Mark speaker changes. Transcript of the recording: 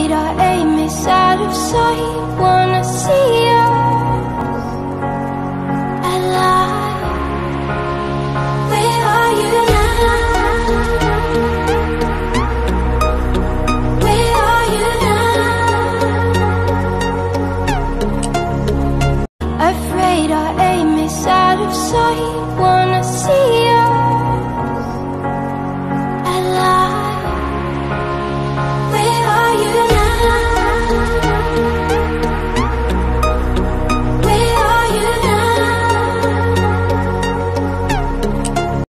Speaker 1: Afraid our aim is out of sight Wanna see us alive Where are you now? Where are you now? Afraid our aim is out of sight Wanna